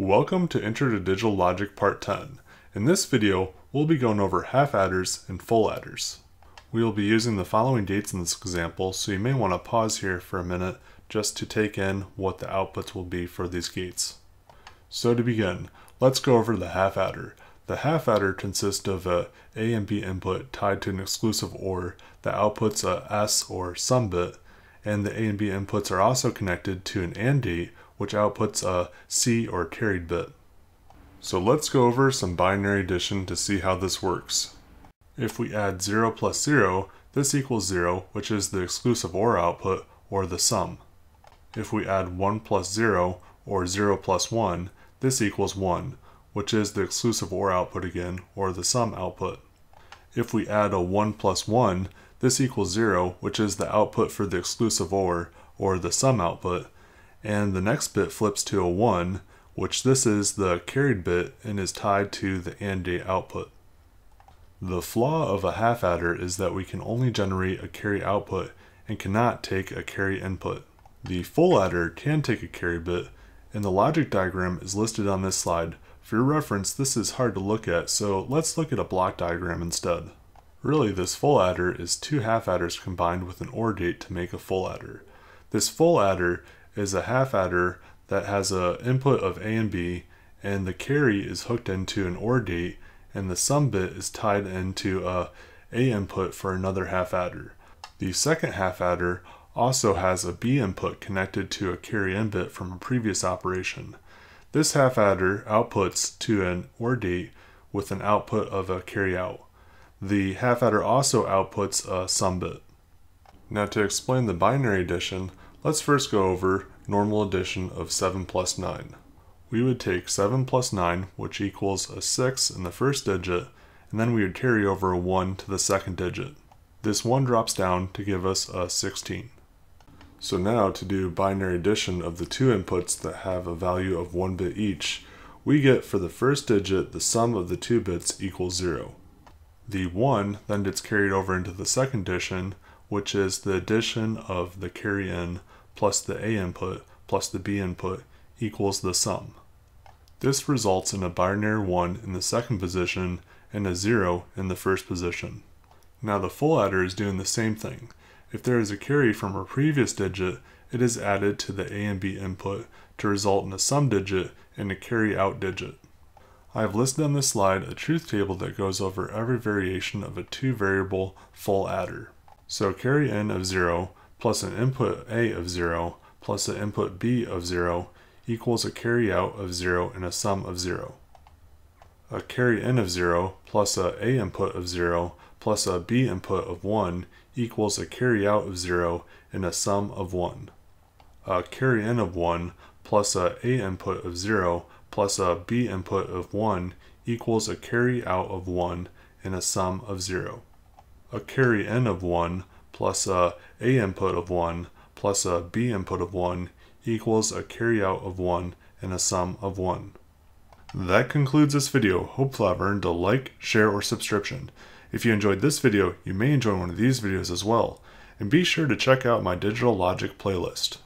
Welcome to Intro to Digital Logic Part 10. In this video, we'll be going over half adders and full adders. We will be using the following gates in this example, so you may want to pause here for a minute just to take in what the outputs will be for these gates. So to begin, let's go over the half adder. The half adder consists of a A and B input tied to an exclusive OR that outputs a S or sum bit, and the A and B inputs are also connected to an AND gate which outputs a C or carried bit. So let's go over some binary addition to see how this works. If we add 0 plus 0, this equals 0, which is the exclusive OR output, or the sum. If we add 1 plus 0, or 0 plus 1, this equals 1, which is the exclusive OR output again, or the sum output. If we add a 1 plus 1, this equals 0, which is the output for the exclusive OR, or the sum output, and the next bit flips to a 1, which this is the carried bit and is tied to the AND gate output. The flaw of a half adder is that we can only generate a carry output and cannot take a carry input. The full adder can take a carry bit, and the logic diagram is listed on this slide. For your reference, this is hard to look at, so let's look at a block diagram instead. Really, this full adder is two half adders combined with an OR gate to make a full adder. This full adder is a half adder that has an input of A and B, and the carry is hooked into an OR gate, and the sum bit is tied into a A input for another half adder. The second half adder also has a B input connected to a carry in bit from a previous operation. This half adder outputs to an OR gate with an output of a carry out. The half adder also outputs a sum bit. Now to explain the binary addition, Let's first go over normal addition of 7 plus 9. We would take 7 plus 9, which equals a 6 in the first digit, and then we would carry over a 1 to the second digit. This 1 drops down to give us a 16. So now to do binary addition of the two inputs that have a value of 1 bit each, we get for the first digit the sum of the two bits equals 0. The 1 then gets carried over into the second addition, which is the addition of the carry in plus the A input plus the B input equals the sum. This results in a binary 1 in the second position and a 0 in the first position. Now the full adder is doing the same thing. If there is a carry from a previous digit, it is added to the A and B input to result in a sum digit and a carry out digit. I have listed on this slide a truth table that goes over every variation of a two variable full adder. So carry in of 0 plus an input A of 0 plus an input B of 0 equals a carry out of 0 and a sum of 0. A carry in of 0 plus a A input of 0 plus a B input of 1 equals a carry out of 0 and a sum of 1. A carry in of 1 plus a A input of 0 plus a B input of 1 equals a carry out of 1 and a sum of 0 a carry in of 1 plus a A input of 1 plus a B input of 1 equals a carry out of 1 and a sum of 1. That concludes this video. Hopefully I've earned a like, share, or subscription. If you enjoyed this video, you may enjoy one of these videos as well. And be sure to check out my Digital Logic playlist.